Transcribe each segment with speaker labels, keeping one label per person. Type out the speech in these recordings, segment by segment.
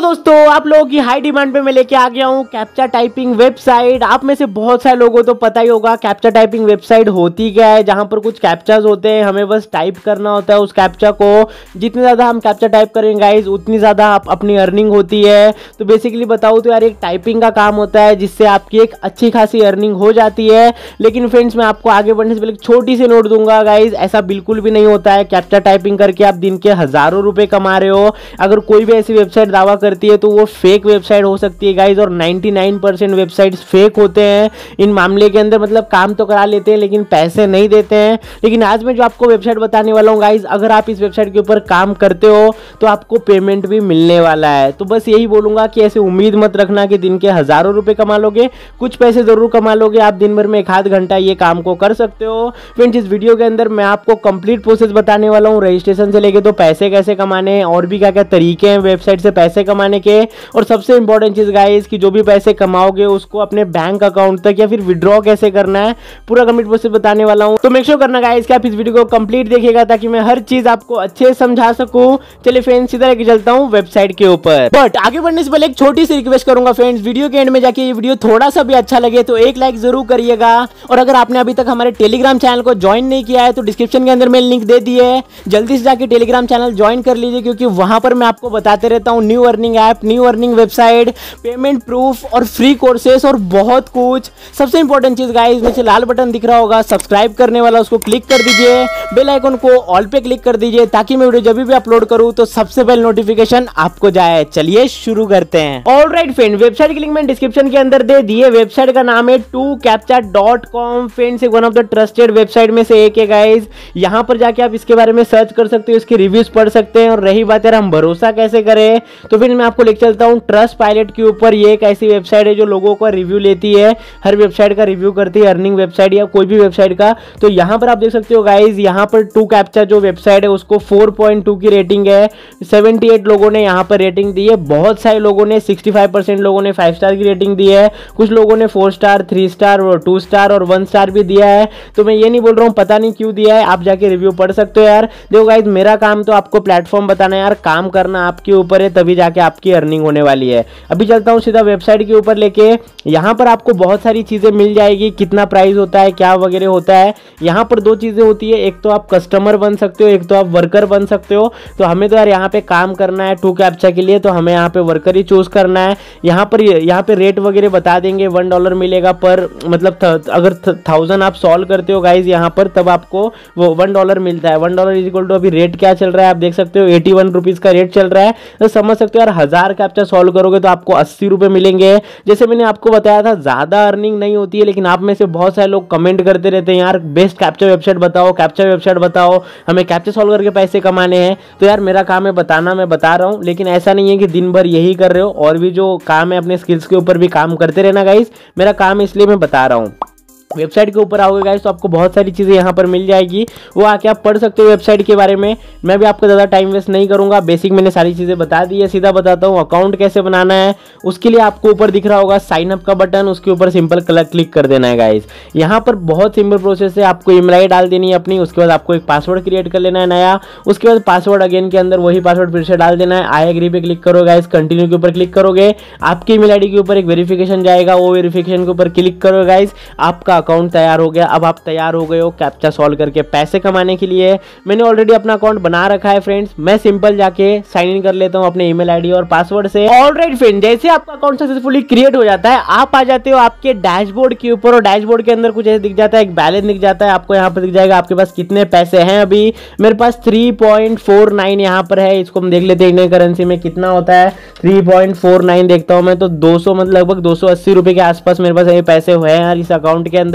Speaker 1: दोस्तों, आप लोगों की हाई डिमांड पे मैं लेके आ गया हूँ कैप्चा टाइपिंग वेबसाइट आप में से बहुत सारे लोगों तो पता ही होगा कैप्चा टाइपिंग वेबसाइट होती क्या है? जहाँ पर कुछ कैप्चाज होते हैं, हमें बस टाइप करना होता है उस कैप्चा को। जितनी ज़्यादा हम कैप्चा टाइप करेंगे गाइज़ उतनी ज़्यादा आप अपनी अर्निंग होती है। तो बेसिकली बताऊँ तो यार, एक टाइपिंग का काम होता है, जिससे आपकी एक अच्छी खासी अर्निंग हो जाती है। लेकिन फ्रेंड्स मैं आपको आगे बढ़ने से पहले छोटी सी नोट दूँगा गाइज़ ऐसा बिल्कुल भी नहीं होता है। कैप्चा टाइपिंग करके आप दिन के हज़ारों रुपये कमा रहे हो। अगर कोई भी ऐसी वेबसाइट दावा करती है तो वो फेक वेबसाइट हो सकती है गाइज़ और 99 परसेंट वेबसाइट फेक होते हैं। इन मामले के अंदर मतलब काम तो करा लेते हैं, लेकिन पैसे नहीं देते हैं। लेकिन आज मैं जो आपको वेबसाइट बताने वाला हूँ गाइज़ अगर आप इस वेबसाइट के ऊपर काम करते हो तो आपको पेमेंट भी मिलने वाला है। तो बस यही बोलूँगा कि ऐसे उम्मीद मत रखना कि दिन के हज़ारों रुपये कमा लोगे, कुछ पैसे ज़रूर कमा लोगे, आप दिन भर में एक आध घंटा ये काम को कर सकते हो। फ्रेंड्स इस वीडियो के अंदर मैं आपको कंप्लीट प्रोसेस बताने वाला हूँ रजिस्ट्रेशन से लेके तो पैसे कैसे कमाने और भी क्या क्या तरीके हैं वेबसाइट से पैसे कमाने के। और सबसे इंपॉर्टेंट चीज़ गाइस कि जो भी पैसे कमाओगे, उसको अपने बैंक अकाउंट तक या फिर विड्रॉ कैसे करना है, पूरा कंप्लीट प्रोसेस बताने वाला हूँ। तो मेक श्योर करना गाइस कि आप इस वीडियो को कंप्लीट देखिएगा, ताकि मैं हर चीज़ आपको अच्छे से समझा सकूँ। चलिए फ्रेंड्स सीधा लेके चलता हूँ वेबसाइट के ऊपर। बट आगे बढ़ने से पहले एक छोटी सी रिक्वेस्ट करूँगा फ्रेंड्स वीडियो के एंड में जाके ये वीडियो थोड़ा सा भी अच्छा लगे तो एक लाइक ज़रूर करिएगा। और अगर आपने अभी तक हमारे टेलीग्राम चैनल को ज्वाइन नहीं किया है तो डिस्क्रिप्शन के अंदर मैं लिंक दे दी है। जल्दी से जाके टेलीग्राम चैनल ज्वाइन कर लीजिए, क्योंकि वहाँ पर मैं आपको बताते रहता हूँ new earning app new earning website payment proof और फ्री कोर्सेस और बहुत कुछ। सबसे इंपॉर्टेंट चीज़ गाइस नीचे लाल बटन दिख रहा होगा सब्सक्राइब करने वाला, उसको क्लिक कर दीजिए। बेल आइकन को ऑल पे क्लिक कर दीजिए, ताकि मैं वीडियो जब भी अपलोड करूँ तो सबसे पहले नोटिफिकेशन आपको जाए। चलिए शुरू करते हैं। ऑल राइट फ्रेंड वेबसाइट की लिंक मैं डिस्क्रिप्शन के अंदर दे दिए वेबसाइट का नाम है two captcha dot com friends one of the trusted website में से एक है गाइज़ यहाँ पर जाके आप इसके बारे में सर्च कर सकते हो, इसके रिव्यूज़ पढ़ सकते हैं। और रही बात, यार, हम भरोसा कैसे करें? तो फिर मैं आपको लेकर चलता हूँ ट्रस्ट पायलट के ऊपर। ये एक ऐसी वेबसाइट है जो लोगों का रिव्यू लेती है। हर वेबसाइट का रिव्यू करती है अर्निंग वेबसाइट या कोई भी वेबसाइट का। तो यहाँ पर आप देख सकते हो गाइज़ यहाँ पर टू कैप्चा जो वेबसाइट है, उसको 4.2 की रेटिंग है। 78 लोगों ने यहाँ पर रेटिंग दी है। बहुत सारे लोगों ने 65 परसेंट लोगों ने फाइव स्टार की रेटिंग दी है। कुछ लोगों ने फोर स्टार थ्री स्टार और टू स्टार और वन स्टार भी दिया है। तो मैं ये नहीं बोल रहा हूँ, पता नहीं क्यों दिया है। आप जाके रिव्यू पढ़ सकते हो यार। देखो गाइज़ मेरा काम तो आपको प्लेटफॉर्म बताना यार। काम करना आपके ऊपर है, तभी जाके आपकी अर्निंग होने वाली है। अभी चलता हूँ सीधा वेबसाइट के ऊपर लेके। यहाँ पर आपको बहुत सारी चीज़ें मिल जाएगी। कितना प्राइस होता है, क्या वगैरह होता है। यहाँ पर दो चीज़ें होती है। एक तो आप कस्टमर बन सकते हो, एक तो आप वर्कर बन सकते हो। तो हमें तो यार यहाँ पे काम करना है टू कैप्चा के लिए तो हमें यहाँ पे वर्कर ही चूज़ करना है। यहाँ पर यहाँ पे रेट वगैरह बता देंगे। वन डॉलर मिलेगा पर मतलब अगर थाउज़ेंड आप सॉल्व करते हो गाइज़ यहाँ पर, तब आपको वो वन डॉलर मिलता है। One dollar is equal to अभी रेट क्या चल रहा है, आप देख सकते हो एटी वन रुपीज़ का रेट चल रहा है। तो समझ सकते हो यार हज़ार कैप्चा सॉल्व करोगे तो आपको अस्सी रुपये मिलेंगे। जैसे मैंने आपको बताया था, ज़्यादा अर्निंग नहीं होती है, लेकिन आप में से बहुत सारे लोग कमेंट करते रहते हैं, यार बेस्ट कैप्चा वेबसाइट बताओ कैप्चा वेबसाइट बताओ, हमें कैप्चा सॉल्व करके पैसे कमाने हैं। तो यार, मेरा काम है बताना, मैं बता रहा हूँ, लेकिन ऐसा नहीं है कि दिन भर यही कर रहे हो, और भी जो काम है अपने स्किल्स के ऊपर भी काम करते रहना गाइस मेरा काम इसलिए मैं बता रहा हूँ। वेबसाइट के ऊपर आओगे गाइस तो आपको बहुत सारी चीज़ें यहाँ पर मिल जाएगी। वो आके आप पढ़ सकते हो वेबसाइट के बारे में। मैं भी आपको ज़्यादा टाइम वेस्ट नहीं करूँगा। बेसिक मैंने सारी चीज़ें बता दी है, सीधा बताता हूँ अकाउंट कैसे बनाना है। उसके लिए आपको ऊपर दिख रहा होगा साइन अप का बटन उसके ऊपर सिंपल कलर क्लिक कर देना है गाइज़ यहाँ पर बहुत सिंपल प्रोसेस है, आपको ईमेल डाल देनी है अपनी, उसके बाद आपको एक पासवर्ड क्रिएट कर लेना है नया। उसके बाद पासवर्ड अगेन के अंदर वही पासवर्ड फिर से डाल देना है। आई एग्री पे क्लिक करोगे गाइज़ कंटिन्यू के ऊपर क्लिक करोगे। आपकी ईमेल आईडी के ऊपर एक वेरिफिकेशन जाएगा, वो वेरिफिकेशन के ऊपर क्लिक करोगे गाइज़ आपका अकाउंट तैयार हो गया। अब आप तैयार हो गए हो कैप्चा सॉल्व करके पैसे कमाने के लिए। मैंने ऑलरेडी अपना अकाउंट बना रखा है फ्रेंड्स मैं सिंपल जाके साइन इन कर लेता हूँ अपने ईमेल आईडी और पासवर्ड से। ऑलराइट फ्रेंड जैसे आपका अकाउंट सक्सेसफुली क्रिएट हो जाता है, आप आ जाते हो आपके डैशबोर्ड के ऊपर और डैशबोर्ड के अंदर कुछ ऐसे दिख जाता है, एक बैलेंस दिख जाता है, आपको यहाँ पर दिख जाएगा आपके पास कितने पैसे हैं अभी। मेरे पास थ्री पॉइंट फोर नाइन यहाँ पर है, इसको हम देख लेते हैं इंडियन करेंसी में कितना होता है। थ्री पॉइंट फोर नाइन देखता हूँ मैं तो दो सौ मतलब लगभग दो सौ अस्सी रुपए के आसपास मेरे पास ये पैसे हुए हैं यार इस अकाउंट के अंदर।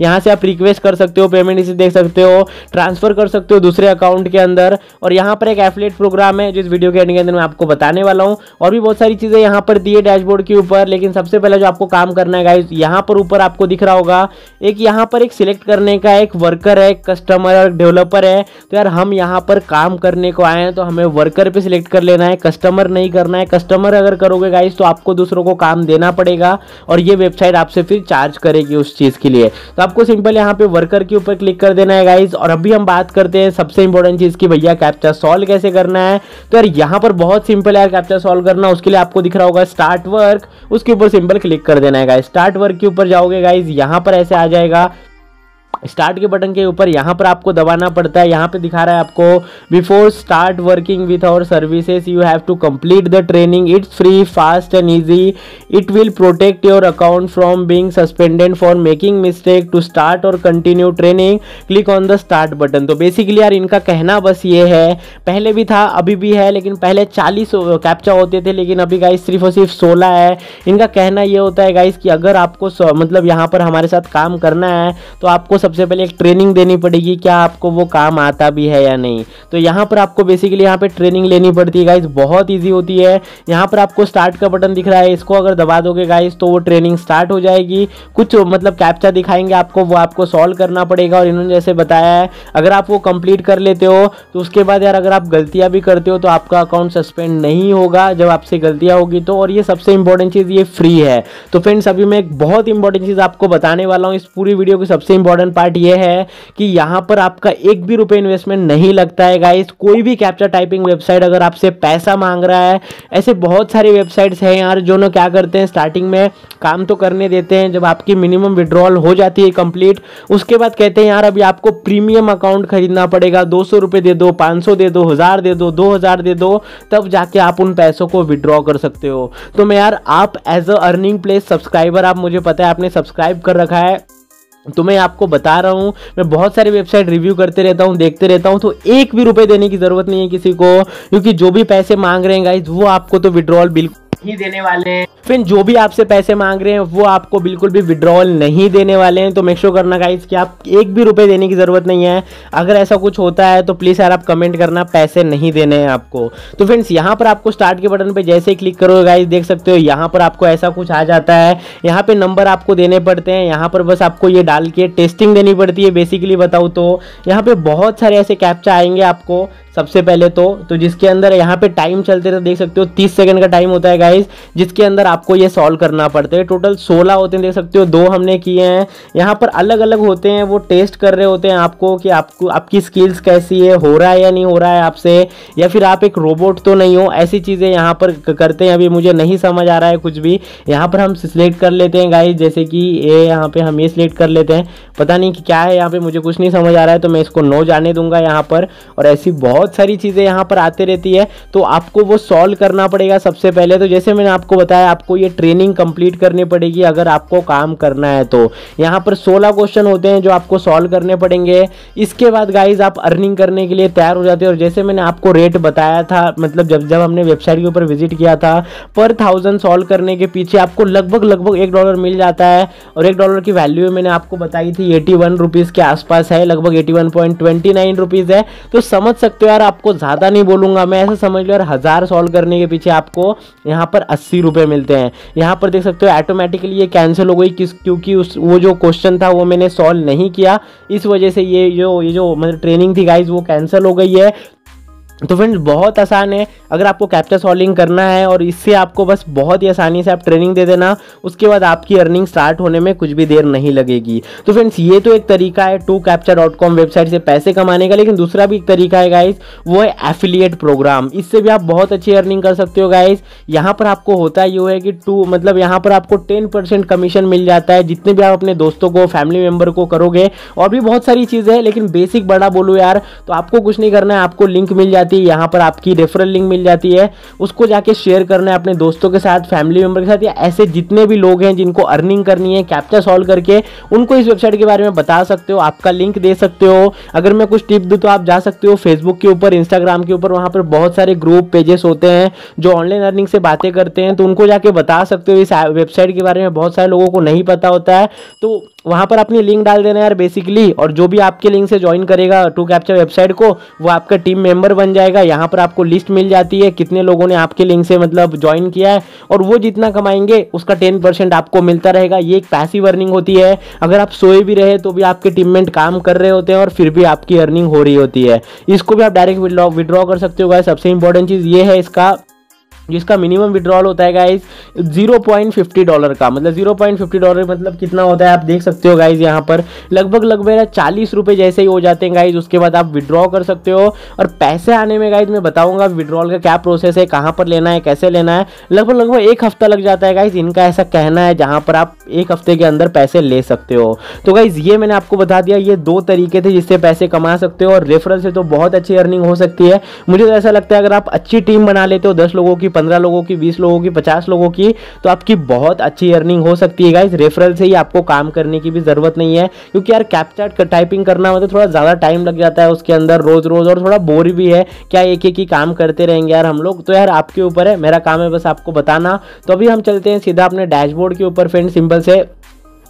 Speaker 1: यहाँ से आप रिक्वेस्ट कर सकते हो पेमेंट इसे देख सकते हो ट्रांसफ़र कर सकते हो दूसरे अकाउंट के अंदर। और यहाँ पर एक एफलेट प्रोग्राम है जिस वीडियो के एंड के अंदर मैं आपको बताने वाला हूँ। और भी बहुत सारी चीज़ें यहाँ पर दी है डैशबोर्ड के ऊपर, लेकिन सबसे पहले जो आपको काम करना है गाइज़ यहाँ पर ऊपर आपको दिख रहा होगा, एक यहाँ पर एक सिलेक्ट करने का एक वर्कर है कस्टमर और डेवलपर है। तो यार, हम यहाँ पर काम करने को आए हैं तो हमें वर्कर पे सिलेक्ट कर लेना है कस्टमर नहीं करना है। कस्टमर अगर करोगे गाइज़ तो आपको दूसरों को काम देना पड़ेगा, और ये वेबसाइट आपसे फिर चार्ज करेगी उस चीज़ के लिए। तो आपको सिंपल यहाँ पे वर्कर के ऊपर क्लिक कर देना है गाइज़ और अभी हम बात करते हैं सबसे इंपॉर्टेंट चीज़ की, भैया कैप्चा सॉल्व कैसे करना है। तो यार, यहाँ पर बहुत सिंपल है यार कैप्चा सॉल्व करना। उसके लिए आपको दिख रहा होगा स्टार्ट वर्क उसके ऊपर सिंपल क्लिक कर देना है गाइज़ स्टार्ट वर्क के ऊपर जाओगे गाइज़ यहाँ पर ऐसे आ जाएगा। स्टार्ट के बटन के ऊपर यहाँ पर आपको दबाना पड़ता है। यहाँ पे दिखा रहा है आपको before start working with our services you have to complete the training it's free fast and easy it will protect your account from being suspended for making mistake to start और continue training click on the start button तो basically यार इनका कहना बस ये है, पहले भी था, अभी भी है, लेकिन पहले चालीस कैप्चा होते थे, लेकिन अभी गाइस सिर्फ़ और सिर्फ़ सोलह है। इनका कहना ये होता है गाइस कि अगर आपको मतलब यहाँ पर हमारे साथ काम करना है तो आपको सबसे पहले एक ट्रेनिंग देनी पड़ेगी, क्या आपको वो काम आता भी है या नहीं? तो यहाँ पर आपको बेसिकली यहाँ पे ट्रेनिंग लेनी पड़ती है गाइज़ बहुत ईजी होती है. यहाँ पर आपको स्टार्ट का बटन दिख रहा है. इसको अगर दबा दोगे गाइज़ तो वो ट्रेनिंग स्टार्ट हो जाएगी. कुछ मतलब कैप्चा दिखाएँगे आपको, वो आपको सॉल्व करना पड़ेगा और इन्होंने जैसे बताया है, अगर आप वो कंप्लीट कर लेते हो तो उसके बाद यार अगर आप गलतियाँ भी करते हो तो आपका अकाउंट सस्पेंड नहीं होगा. जब आपसे गलतियाँ होगी तो और ये सबसे इंपॉर्टेंट चीज़, ये फ्री है. तो फ्रेंड्स अभी मैं एक बहुत इंपॉर्टेंट चीज़ आपको बताने वाला हूँ. इस पूरी वीडियो की सबसे इंपॉर्टेंट पार्ट ये है कि यहाँ पर आपका एक भी रुपए इन्वेस्टमेंट नहीं लगता है गाइस कोई भी कैप्चर टाइपिंग वेबसाइट अगर आपसे पैसा मांग रहा है, ऐसे बहुत सारी वेबसाइट्स हैं यार जो ना क्या करते हैं स्टार्टिंग में काम तो करने देते हैं, जब आपकी मिनिमम विड्रॉल हो जाती है कंप्लीट उसके बाद कहते हैं, यार, अभी आपको प्रीमियम अकाउंट खरीदना पड़ेगा, दो सौ रुपये दे दो, पाँच सौ दे दो, हज़ार दे दो दो हज़ार दे दो, तब जाके आप उन पैसों को विड्रॉ कर सकते हो. तो मैं यार, आप as a earning place subscriber आप मुझे पता है, आपने सब्सक्राइब कर रखा है। तो मैं आपको बता रहा हूँ, मैं बहुत सारी वेबसाइट रिव्यू करते रहता हूँ, देखते रहता हूँ तो एक भी रुपए देने की ज़रूरत नहीं है किसी को, क्योंकि जो भी पैसे मांग रहे हैं गाइज़ वो आपको तो विड्रॉल बिल्कुल ही देने वाले हैं। फिर जो भी आपसे पैसे मांग रहे हैं, वो आपको बिल्कुल भी विड्रॉल नहीं देने वाले हैं। तो मेक श्योर करना गाइस कि आप एक भी रुपए देने की ज़रूरत नहीं है। अगर ऐसा कुछ होता है तो प्लीज़ यार आप कमेंट करना, पैसे नहीं देने हैं आपको। तो फ्रेंड्स यहाँ पर आपको स्टार्ट के बटन पर जैसे ही क्लिक करोगे गाइस देख सकते हो, यहाँ पर आपको ऐसा कुछ आ जाता है। यहाँ पे नंबर आपको देने पड़ते हैं। यहाँ पर बस आपको ये डाल के टेस्टिंग देनी पड़ती है बेसिकली बताऊँ तो। यहाँ पे बहुत सारे ऐसे कैप्चा आएँगे आपको, सबसे पहले तो। तो जिसके अंदर यहाँ पे टाइम चलते रहते देख सकते हो, तीस सेकंड का टाइम होता है गाइस जिसके अंदर आपको ये सॉल्व करना पड़ता है। टोटल सोलह होते हैं, देख सकते हो, दो हमने किए हैं। यहाँ पर अलग अलग होते हैं, वो टेस्ट कर रहे होते हैं आपको कि आपको, आपकी स्किल्स कैसी है, हो रहा है या नहीं हो रहा है आपसे? या फिर आप एक रोबोट तो नहीं हो, ऐसी चीज़ें यहाँ पर करते हैं। अभी मुझे नहीं समझ आ रहा है कुछ भी। यहाँ पर हम सिलेक्ट कर लेते हैं गाइज़ जैसे कि ये यहाँ पे हम ये सिलेक्ट कर लेते हैं। पता नहीं कि क्या है यहाँ पे, मुझे कुछ नहीं समझ आ रहा है तो मैं इसको नो जाने दूँगा यहाँ पर। और ऐसी बहुत सारी चीज़ें यहाँ पर आते रहती है। तो आपको वो सॉल्व करना पड़ेगा सबसे पहले। तो जैसे मैंने आपको बताया आपको ये ट्रेनिंग कंप्लीट करनी पड़ेगी अगर आपको काम करना है तो। यहाँ पर सोलह क्वेश्चन होते हैं जो आपको सॉल्व करने पड़ेंगे। इसके बाद गाइज़ आप अर्निंग करने के लिए तैयार हो जाते हैं और जैसे मैंने आपको रेट बताया था मतलब जब जब हमने वेबसाइट के ऊपर विज़िट किया था पर थाउज़ेंड सॉल्व करने के पीछे आपको लगभग लगभग एक डॉलर मिल जाता है और एक डॉलर की वैल्यू मैंने आपको बताई थी एटी वन रुपीज़ के आसपास है, लगभग eighty one point twenty nine rupees है। तो समझ सकते हो यार, आपको ज़्यादा नहीं बोलूँगा मैं, ऐसा समझ लो यार, हज़ार सॉल्व करने के पीछे आपको यहाँ पर अस्सी रुपये मिलते हैं। यहाँ पर देख सकते हो ऑटोमेटिकली ये कैंसिल हो गई किस, क्योंकि उस, वो जो क्वेश्चन था, वो मैंने सॉल्व नहीं किया। इस वजह से ये, जो ये जो मतलब ट्रेनिंग थी गाइज़ वो कैंसिल हो गई है। तो फ्रेंड्स बहुत आसान है। अगर आपको कैप्चर सॉल्विंग करना है और इससे आपको बस बहुत ही आसानी से आप ट्रेनिंग दे देना, उसके बाद आपकी अर्निंग स्टार्ट होने में कुछ भी देर नहीं लगेगी। तो फ्रेंड्स ये तो एक तरीका है two capture dot com website से पैसे कमाने का, लेकिन दूसरा भी एक तरीका है गाइज़ वो है एफिलिएट प्रोग्राम इससे भी आप बहुत अच्छी अर्निंग कर सकते हो गाइज़ यहाँ पर आपको होता ये है कि टू मतलब यहाँ पर आपको टेन कमीशन मिल जाता है, जितने भी आप अपने दोस्तों को फैमिली मेंबर को करोगे। और भी बहुत सारी चीज़ें हैं, लेकिन बेसिक बड़ा बोलो यार तो आपको कुछ नहीं करना है, आपको लिंक मिल जाती है, यहाँ पर आपकी रेफरल लिंक मिल जाती है। उसको जाके शेयर करना है अपने दोस्तों के साथ फैमिली मेंबर के साथ, या ऐसे जितने भी लोग हैं जिनको अर्निंग करनी है कैप्चा सॉल्व करके, उनको इस वेबसाइट के बारे में बता सकते हो, आपका लिंक दे सकते हो। अगर मैं कुछ टिप दूँ तो आप जा सकते हो फेसबुक के ऊपर इंस्टाग्राम के ऊपर, वहाँ पर बहुत सारे ग्रुप पेजेस होते हैं, जो ऑनलाइन अर्निंग से बातें करते हैं। तो उनको जाके बता सकते हो, इस वेबसाइट के बारे में बहुत सारे लोगों को नहीं पता होता है। तो वहाँ पर अपनी लिंक डाल देना यार बेसिकली और जो भी आपके लिंक से ज्वाइन करेगा टू कैप्चर वेबसाइट को, वो आपका टीम मेंबर बन जाएगा। यहाँ पर आपको लिस्ट मिल जाती है कितने लोगों ने आपके लिंक से मतलब ज्वाइन किया है। और वो जितना कमाएँगे, उसका टेन परसेंट आपको मिलता रहेगा। ये एक पैसिव अर्निंग होती है। अगर आप सोए भी रहे तो भी आपके टीम टीममेट काम कर रहे होते हैं और फिर भी आपकी अर्निंग हो रही होती है। इसको भी आप डायरेक्ट विड्रॉ कर सकते हो। सबसे इंपॉर्टेंट चीज़ ये है इसका जिसका मिनिमम विड्रॉल होता है guys zero point fifty dollar का। मतलब ज़ीरो पॉइंट फिफ्टी डॉलर मतलब कितना होता है, आप देख सकते हो गाइज़ यहाँ पर। लगभग लगभग चालीस रुपये जैसे ही हो जाते हैं गाइज़ उसके बाद आप विड्रॉ कर सकते हो। और पैसे आने में गाइज़ मैं बताऊँगा विड्रॉल का क्या प्रोसेस है, कहाँ पर लेना है, कैसे लेना है। लगभग लगभग एक हफ़्ता लग जाता है गाइज़ इनका ऐसा कहना है, जहाँ पर आप एक हफ़्ते के अंदर पैसे ले सकते हो। तो गाइज़ ये मैंने आपको बता दिया, ये दो तरीके थे जिससे पैसे कमा सकते हो, और रेफरल से तो बहुत अच्छी अर्निंग हो सकती है। मुझे तो ऐसा लगता है, अगर आप अच्छी टीम बना लेते हो, दस लोगों की पंद्रह लोगों की, बीस लोगों की, पचास लोगों की तो आपकी बहुत अच्छी अर्निंग हो सकती है गाइज़ रेफरल से ही आपको काम करने की भी ज़रूरत नहीं है, क्योंकि यार कैप्चर टाइपिंग करना मतलब थोड़ा ज़्यादा टाइम लग जाता है उसके अंदर रोज रोज और थोड़ा बोर भी है, क्या एक एक ही काम करते रहेंगे यार हम लोग। तो यार आपके ऊपर है, मेरा काम है बस आपको बताना। तो अभी हम चलते हैं सीधा अपने डैशबोर्ड के ऊपर फ्रेंड सिंपल से।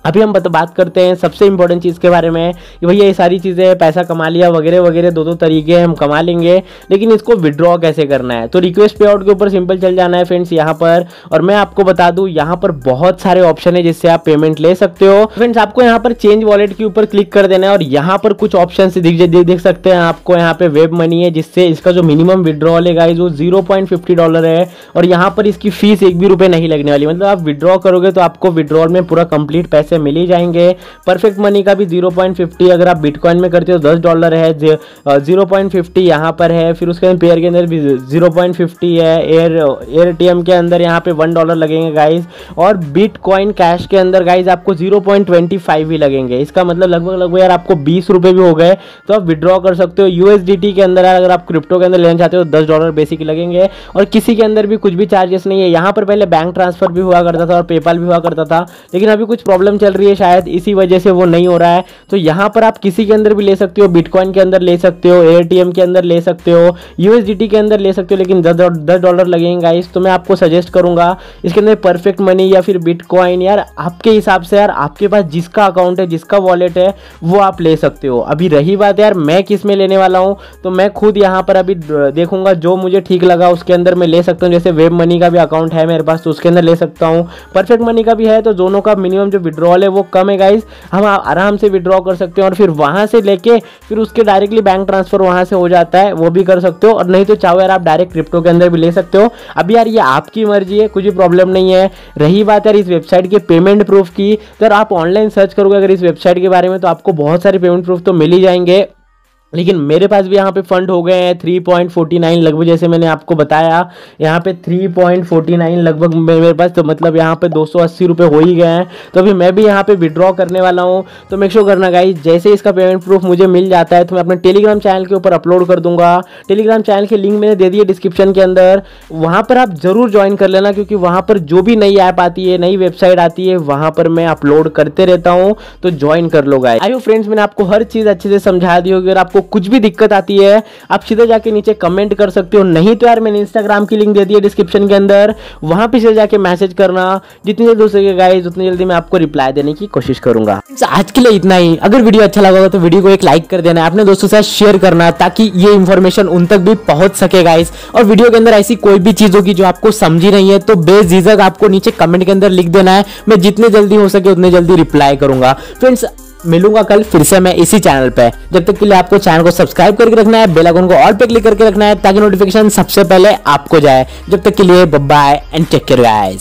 Speaker 1: अभी हम बात करते हैं सबसे इंपॉर्टेंट चीज़ के बारे में, कि भैया ये सारी चीज़ें, पैसा कमा लिया, वगैरह वगैरह दो दो तरीके हम कमा लेंगे, लेकिन इसको विड्रॉ कैसे करना है? तो रिक्वेस्ट पे आउट के ऊपर सिंपल चल जाना है फ्रेंड्स यहाँ पर, और मैं आपको बता दूँ, यहाँ पर बहुत सारे ऑप्शन है जिससे आप पेमेंट ले सकते हो। फ्रेंड्स आपको यहाँ पर चेंज वॉलेट के ऊपर क्लिक कर देना है, और यहाँ पर कुछ ऑप्शन दिख देख सकते हैं आपको, यहाँ पे वेब मनी है, जिससे इसका जो मिनिमम विड्रॉल है गाइज़ वो ज़ीरो डॉलर है, और यहाँ पर इसकी फ़ीस एक भी रुपये नहीं लगने वाली। मतलब आप विड्रॉ करोगे तो आपको विड्रॉल में पूरा कंप्लीट पैसे मिल ही जाएँगे। परफेक्ट मनी का भी ज़ीरो पॉइंट फिफ्टी अगर आप बिटकॉइन में करते हो, दस डॉलर है ज़ीरो पॉइंट फिफ्टी यहाँ पर है, फिर उसके अंदर पेयर के अंदर भी ज़ीरो पॉइंट फिफ्टी है एयर एयर टी के अंदर यहाँ पे वन डॉलर लगेंगे गाइज़ और बिटकॉइन कैश के अंदर गाइज़ आपको ज़ीरो पॉइंट ट्वेंटी फाइव ही लगेंगे। इसका मतलब लगभग लगभग यार आपको बीस रुपये भी हो गए। तो आप विड्रॉ कर सकते हो। यूएसडीटी के अंदर अगर आप क्रिप्टो के अंदर लेना चाहते हो, दस डॉलर बेसिक लगेंगे। और किसी के अंदर भी कुछ भी चार्जेस नहीं है। यहाँ पर पहले बैंक ट्रांसफ़र भी हुआ करता था और पेपाल भी हुआ करता था। लेकिन अभी कुछ प्रॉब्लम चल रही है, शायद इसी वजह से वो नहीं हो रहा है। तो यहाँ पर आप किसी के अंदर भी ले सकते हो बिटकॉइन के अंदर ले सकते हो एयर के अंदर ले सकते हो यूएसडीटी के अंदर ले सकते हो, लेकिन दस दस डॉलर लगेंगे गाइस तो मैं आपको सजेस्ट करूँगा, इसके अंदर परफेक्ट मनी या फिर बिटकॉइन यार, आपके हिसाब से यार, आपके पास जिसका अकाउंट है, जिसका वॉलेट है, वो आप ले सकते हो। अभी रही बात यार, मैं किसमें लेने वाला हूँ तो मैं खुद यहाँ पर अभी देखूँगा, जो मुझे ठीक लगा, उसके अंदर मैं ले सकता हूँ। जैसे वेब मनी का भी अकाउंट है मेरे पास तो उसके अंदर ले सकता हूँ। परफेक्ट मनी का भी है तो दोनों का मिनिमम जो विड्रॉल है, वो कम है गाइज़ हम आराम से विड्रॉ कर सकते हैं और फिर वहाँ से लेके फिर उसके डायरेक्टली बैंक ट्रांसफ़र वहाँ से हो जाता है, वो भी कर सकते हो. और नहीं तो चाहो यार आप डायरेक्ट क्रिप्टो के अंदर भी ले सकते हो. अभी यार ये आपकी मर्ज़ी है, कुछ भी प्रॉब्लम नहीं है. रही बात यार इस वेबसाइट के पेमेंट प्रूफ की तो आप ऑनलाइन सर्च करोगे अगर इस वेबसाइट के बारे में तो आपको बहुत सारे पेमेंट प्रूफ तो मिल ही जाएँगे. लेकिन मेरे पास भी यहाँ पे फंड हो गए हैं थ्री पॉइंट फोर्टी नाइन लगभग जैसे मैंने आपको बताया। यहाँ पे थ्री पॉइंट फोर्टी नाइन लगभग मेरे पास तो मतलब यहाँ पे दो सौ अस्सी रुपये हो ही गए हैं। तो अभी मैं भी यहाँ पे विड्रॉ करने वाला हूँ। तो मेक श्योर करना गाइज़ जैसे इसका पेमेंट प्रूफ मुझे मिल जाता है तो मैं अपने टेलीग्राम चैनल के ऊपर अपलोड कर दूँगा। टेलीग्राम चैनल के लिंक मैंने दे दिए डिस्क्रिप्शन के अंदर। वहाँ पर आप ज़रूर ज्वाइन कर लेना, क्योंकि वहाँ पर जो भी नई ऐप आती है, नई वेबसाइट आती है, वहाँ पर मैं अपलोड करते रहता हूँ। तो ज्वाइन कर लो गाइज़ आयो फ्रेंड्स मैंने आपको हर चीज़ अच्छे से समझा दी होगी अगर आपको कुछ भी दिक्कत आती है, आप सीधे जाके नीचे कमेंट कर सकते हो। नहीं तो यार, मैंने इंस्टाग्राम की लिंक दे दी है डिस्क्रिप्शन के अंदर। वहाँ पे से जाके मैसेज करना। जितनी जल्दी हो सके गाइज़ उतनी जल्दी मैं आपको रिप्लाई देने की कोशिश करूँगा। आज के लिए इतना ही। अगर वीडियो अच्छा लगा तो वीडियो को एक लाइक कर देना। अपने दोस्तों से शेयर करना, ताकि ये इन्फॉर्मेशन उन तक भी पहुँच सके गाइज़ और वीडियो के अंदर ऐसी कोई भी चीज़ होगी जो आपको समझी नहीं है तो बेझिझक आपको नीचे कमेंट के अंदर लिख देना है। मैं जितने जल्दी हो सके, उतने जल्दी रिप्लाई करूँगा। फ्रेंड्स मिलूँगा कल, फिर से मैं इसी चैनल पे। जब तक के लिए आपको चैनल को सब्सक्राइब करके रखना है बेल आइकन को ऑल पे क्लिक करके रखना है, ताकि नोटिफिकेशन सबसे पहले आपको जाए। जब तक के लिए bye and take care guys